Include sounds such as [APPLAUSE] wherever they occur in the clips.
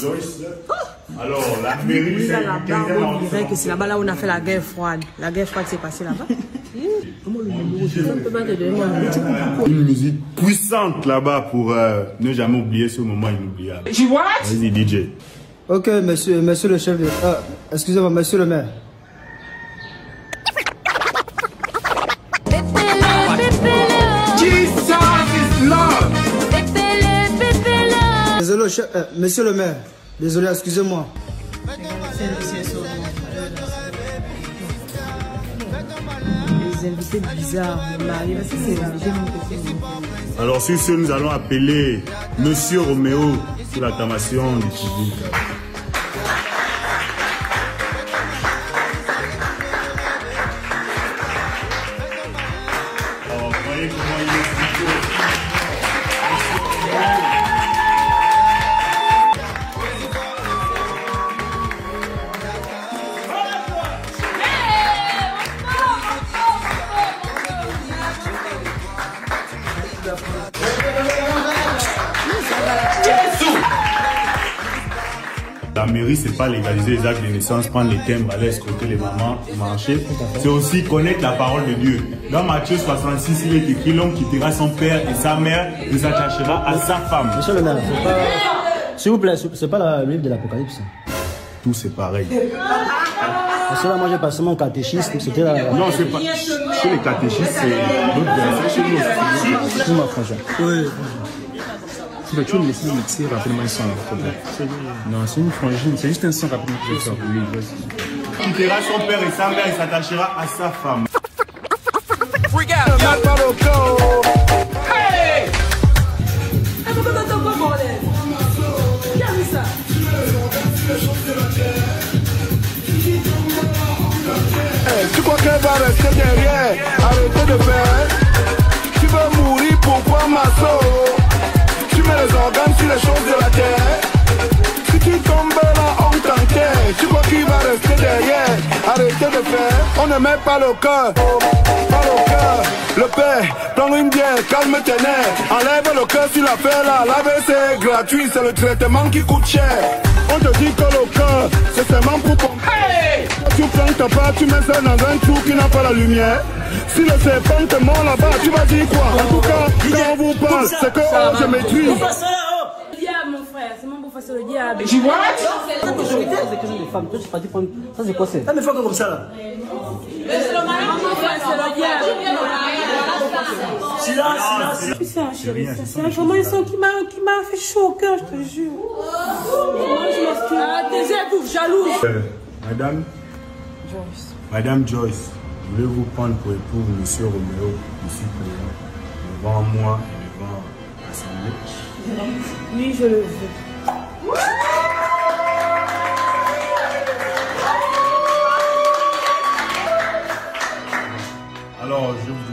Joyce. Alors, la mairie, c'est là-bas, 15e on dirait arrondissement. que c'est là-bas là où on a fait la guerre froide. La guerre froide s'est passée là-bas. [LAUGHS] Une musique puissante là-bas pour euh, ne jamais oublier ce moment inoubliable. Vas-y, DJ. Ok, monsieur, monsieur le chef de... Ah, excusez-moi, monsieur le maire. Désolé, euh, monsieur le maire. Désolé, excusez-moi. Les invités bizarres, mari, parce que c'est deuxième Alors, sur ce, nous allons appeler Monsieur Roméo sur l'acclamation du public. Alors, voyez comment il est mairie, c'est pas légaliser les actes de naissance, prendre les timbres, aller escroquer les mamans, marcher. C'est aussi connaître la parole de Dieu. Dans Matthieu 66, il est écrit l'homme quittera son père et sa mère et s'attachera à sa femme. Monsieur le maire, pas... S'il vous plaît, c'est pas la- le livre de l'Apocalypse. Tout c'est pareil. Parce que là, moi, j'ai passé mon catéchisme, c'était la... Non, c'est pas. Chez les catéchistes, c'est d'autres. Chez nous, c'est- frangin. Tu vas tu me laisser mixer rapidement un son, s'il te plaît. Non, c'est une frangine, c'est juste un son rapidement que je vais faire. Oui, vas-y. quittera son père et sa mère et s'attachera à sa femme. Tu crois qu'elle va rester derrière? Arrêtez de faire Tu veux mourir pourquoi ma soeur On ne met pas le cœur Pas le cœur Le père Prends une bière Calme tes nerfs Enlève le cœur sur l'affaire là Laver c'est gratuit C'est le traitement qui coûte cher On te dit que le cœur C'est seulement pour ton tu prends ta part, tu mets ça dans un trou qui n'a pas la lumière. Si le serpent te mord là-bas, tu vas dire quoi? En tout cas, quand on vous parle, c'est que oh, je maîtrise. diable, mon frère. C'est mon le diable. Ça, c'est quoi c'est Ça me fait comme ça, là. Mon frère, c'est le diable. Silence, silence. C'est un chéri, ça, c'est un information qui m'a qui m'a fait chaud au cœur, je te jure. Moi, je m'excuse. Ah, vous jalouse. Euh, Madame Joyce. Madame Joyce, voulez-vous prendre pour époux Monsieur Roméo, ici présent, devant moi et devant l'Assemblée Oui, je le veux.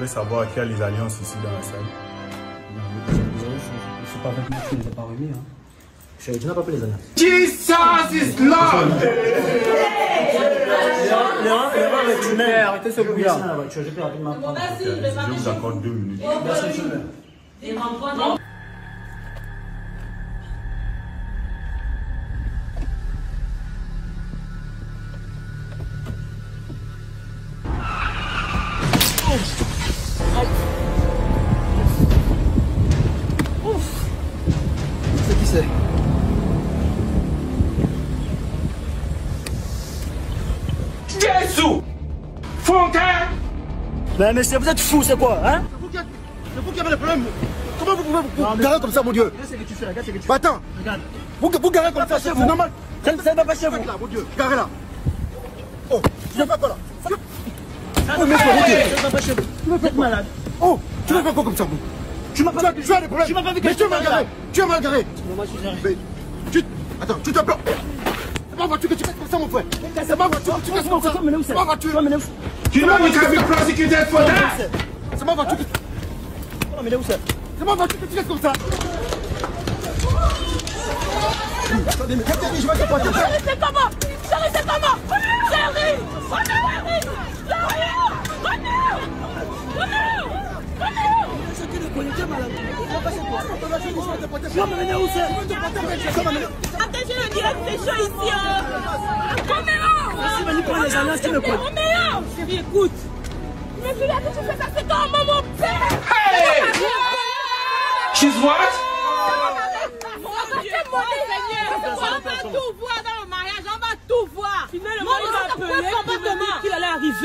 Voudrais savoir qui a les alliances ici dans la salle. Je suis pas avec moi, tu ne les as pas remis, hein. Je tu n'as pas pris les alliances. Jesus is Lord. Arrêtez ce brouillard. Je vais rapidement prendre. Je vous accorde deux minutes. C'est c'est Jésus. Fontaine. Mais monsieur, vous êtes fou, c'est quoi, hein? C'est vous qui avez- c'est vous qui avez le problème. Comment vous pouvez vous garer comme ça, mon Dieu? Regarde ce que tu fais, regarde ce que tu fais. Attends, vous, vous garez comme ça, c'est normal. Ça ne va pas chez vous. là, mon Dieu, garez là? Oh, tu ne fais pas là. Oh, mais mon Dieu, ça ne va pas chez vous. Tu me fais malade. Oh, tu ne fais pas comme ça, vous? Tu m'as pas vu. Tu as des problèmes. Tu m'as pas vu que tu es mal garé. Tu es mal garé. Mais tu. Attends, tu te plains. C'est ma voiture que tu fais comme ça, mon frère. C'est ma voiture que tu fais comme ça. C'est ma voiture. You can be prosecuted for that. C'est ma voiture que tu. Mais où c'est C'est ma voiture que tu laisses comme ça. Attendez, mais attendez, je vais te porter. C'est comment Chérie, c'est Chérie Attention, le direct, c'est chaud ici. Hein. Si Manu prend les alliances, me Chérie, écoute. Mais Julia, que tu fais ça, c'est toi, mon père. She's what? Mon Dieu, mon Seigneur.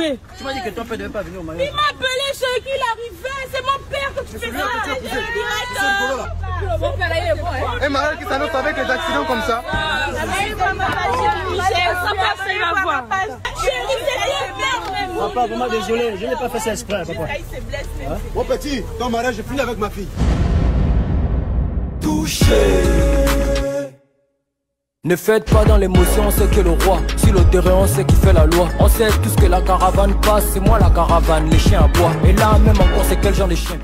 Arriver. Tu m'as dit que ton père ne devait pas venir au mariage. Il m'a appelé chez qu'il arrivait. C'est mon père que tu fais ça. Mon père, il est bon. hein. Un mariage qui s'annonce avec les accidents comme ça. Michel, ça passe, il va voir. Chérie, c'est ton père, même. Papa, vraiment désolé, je n'ai pas fait ça exprès, papa. Mais. Mon petit, ton mariage, je finis avec ma fille. Ne faites pas dans l'émotion, on sait que le roi. Sur le on sait qui fait la loi. On sait tous que la caravane passe, c'est moi la caravane, les chiens à bois Et là même encore, c'est quel genre de chien?